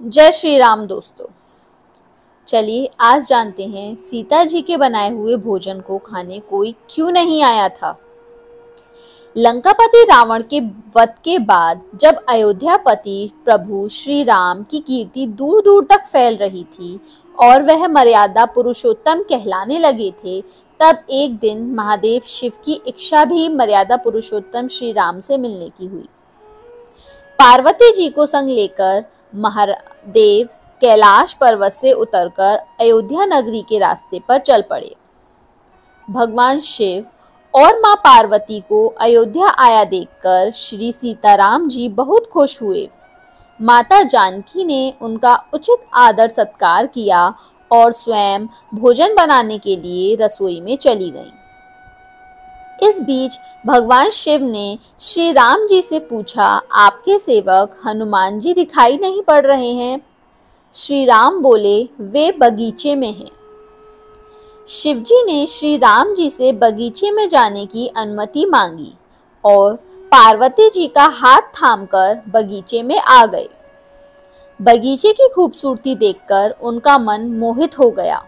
जय श्री राम दोस्तों। चलिए, आज जानते हैं सीता जी के बनाए हुए भोजन को खाने कोई क्यों नहीं आया था। लंकापति रावण के वध के बाद जब अयोध्यापति प्रभु श्री राम की कीर्ति दूर दूर तक फैल रही थी और वह मर्यादा पुरुषोत्तम कहलाने लगे थे, तब एक दिन महादेव शिव की इच्छा भी मर्यादा पुरुषोत्तम श्री राम से मिलने की हुई। पार्वती जी को संग लेकर महादेव कैलाश पर्वत से उतरकर अयोध्या नगरी के रास्ते पर चल पड़े भगवान शिव और माँ पार्वती को अयोध्या आया देखकर श्री सीताराम जी बहुत खुश हुए माता जानकी ने उनका उचित आदर सत्कार किया और स्वयं भोजन बनाने के लिए रसोई में चली गईं। इस बीच भगवान शिव ने श्री राम जी से पूछा, आपके सेवक हनुमान जी दिखाई नहीं पड़ रहे हैं? श्री राम बोले, वे बगीचे में हैं। शिव जी ने श्री राम जी से बगीचे में जाने की अनुमति मांगी और पार्वती जी का हाथ थामकर बगीचे में आ गए। बगीचे की खूबसूरती देखकर उनका मन मोहित हो गया।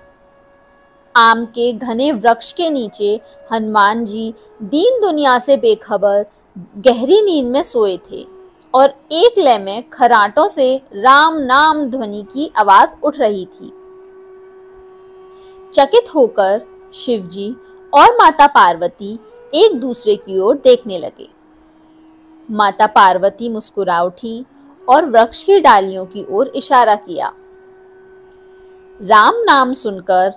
आम के घने वृक्ष के नीचे हनुमान जी दीन दुनिया से बेखबर गहरी नींद में सोए थे और एक लय में खराटों से राम नाम ध्वनि की आवाज़ उठ रही थी। चकित होकर शिवजी और माता पार्वती एक दूसरे की ओर देखने लगे। माता पार्वती मुस्कुरा उठी और वृक्ष की डालियों की ओर इशारा किया। राम नाम सुनकर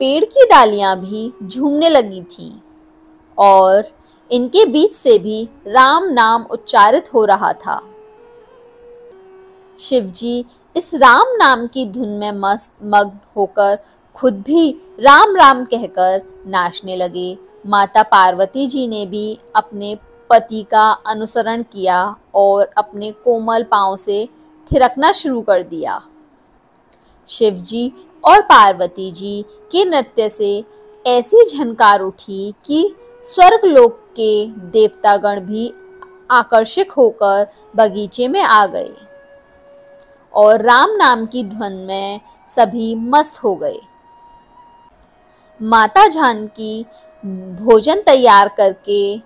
पेड़ की डालियाँ भी झूमने लगी थी और इनके बीच से भी राम नाम उच्चारित हो रहा था। शिवजी इस राम नाम की धुन में मस्त मग्न होकर खुद भी राम राम कहकर नाचने लगे। माता पार्वती जी ने भी अपने पति का अनुसरण किया और अपने कोमल पाँव से थिरकना शुरू कर दिया। शिवजी और पार्वती जी के नृत्य से ऐसी झनकार उठी कि स्वर्गलोक के देवतागण भी आकर्षित होकर बगीचे में आ गए और राम नाम की ध्वन में सभी मस्त हो गए। माता जानकी भोजन तैयार करके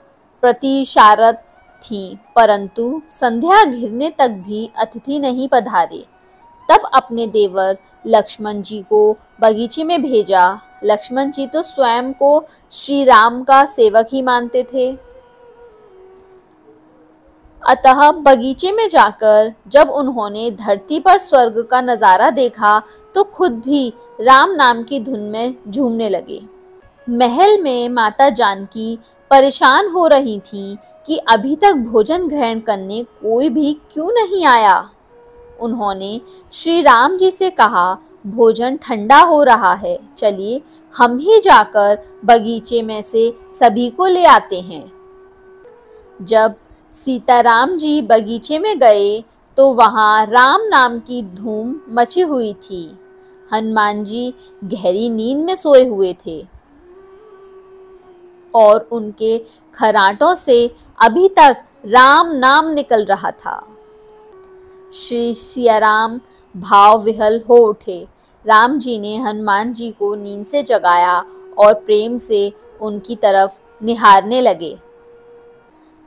प्रतिशारत थी, परंतु संध्या घिरने तक भी अतिथि नहीं पधारे। तब अपने देवर लक्ष्मण जी को बगीचे में भेजा। लक्ष्मण जी तो स्वयं को श्री राम का सेवक ही मानते थे। अतः बगीचे में जाकर जब उन्होंने धरती पर स्वर्ग का नज़ारा देखा तो खुद भी राम नाम की धुन में झूमने लगे। महल में माता जानकी परेशान हो रही थी कि अभी तक भोजन ग्रहण करने कोई भी क्यों नहीं आया। उन्होंने श्री राम जी से कहा, भोजन ठंडा हो रहा है, चलिए हम ही जाकर बगीचे में से सभी को ले आते हैं। जब सीताराम जी बगीचे में गए तो वहाँ राम नाम की धूम मची हुई थी। हनुमान जी गहरी नींद में सोए हुए थे और उनके खराटों से अभी तक राम नाम निकल रहा था। श्री सियाराम भाव विहल हो उठे। राम जी ने हनुमान जी को नींद से जगाया और प्रेम से उनकी तरफ़ निहारने लगे।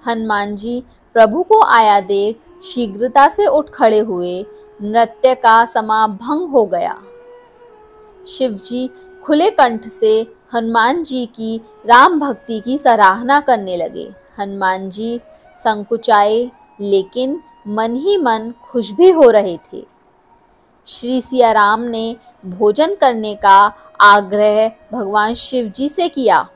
हनुमान जी प्रभु को आया देख शीघ्रता से उठ खड़े हुए, नृत्य का समा भंग हो गया। शिवजी खुले कंठ से हनुमान जी की राम भक्ति की सराहना करने लगे। हनुमान जी संकुचाए, लेकिन मन ही मन खुश भी हो रहे थे। श्री सियाराम ने भोजन करने का आग्रह भगवान शिव जी से किया।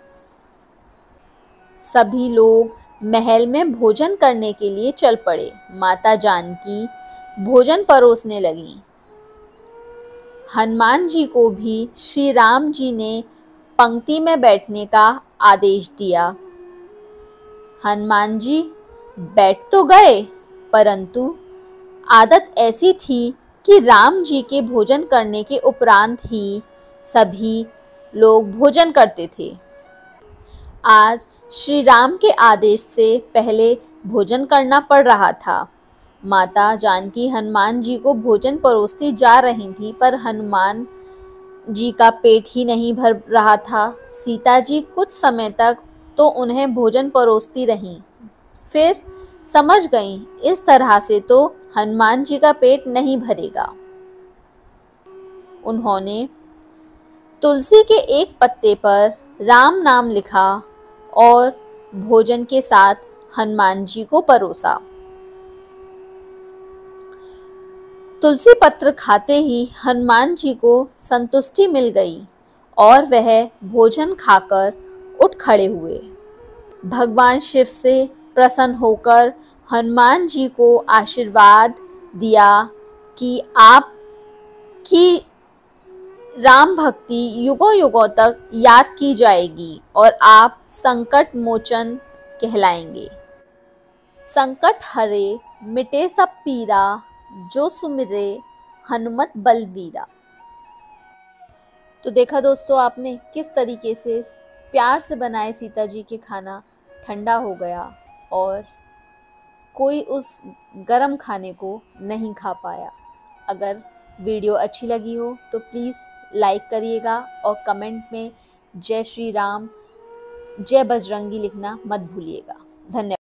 सभी लोग महल में भोजन करने के लिए चल पड़े। माता जानकी भोजन परोसने लगी। हनुमान जी को भी श्री राम जी ने पंक्ति में बैठने का आदेश दिया। हनुमान जी, बैठ तो गए। परंतु आदत ऐसी थी कि राम जी के भोजन करने के उपरांत ही सभी लोग भोजन करते थे। आज श्री राम के आदेश से पहले भोजन करना पड़ रहा था। माता जानकी हनुमान जी को भोजन परोसती जा रही थी, पर हनुमान जी का पेट ही नहीं भर रहा था। सीता जी कुछ समय तक तो उन्हें भोजन परोसती रहीं। फिर समझ गई, इस तरह से तो हनुमान जी का पेट नहीं भरेगा। उन्होंने तुलसी के एक पत्ते पर राम नाम लिखा और भोजन के साथ हनुमान जी को परोसा। तुलसी पत्र खाते ही हनुमान जी को संतुष्टि मिल गई और वह भोजन खाकर उठ खड़े हुए। भगवान शिव से प्रसन्न होकर हनुमान जी को आशीर्वाद दिया कि आप की राम भक्ति युगों युगों तक याद की जाएगी और आप संकट मोचन कहलाएँगे। संकट हरे, मिटे सब पीरा, जो सुमिरे, हनुमत बलवीरा। तो देखा दोस्तों, आपने किस तरीके से प्यार से बनाए सीता जी के खाना ठंडा हो गया। और कोई उस गरम खाने को नहीं खा पाया। अगर वीडियो अच्छी लगी हो तो प्लीज़ लाइक करिएगा और कमेंट में जय श्री राम, जय बजरंगी लिखना मत भूलिएगा। धन्यवाद।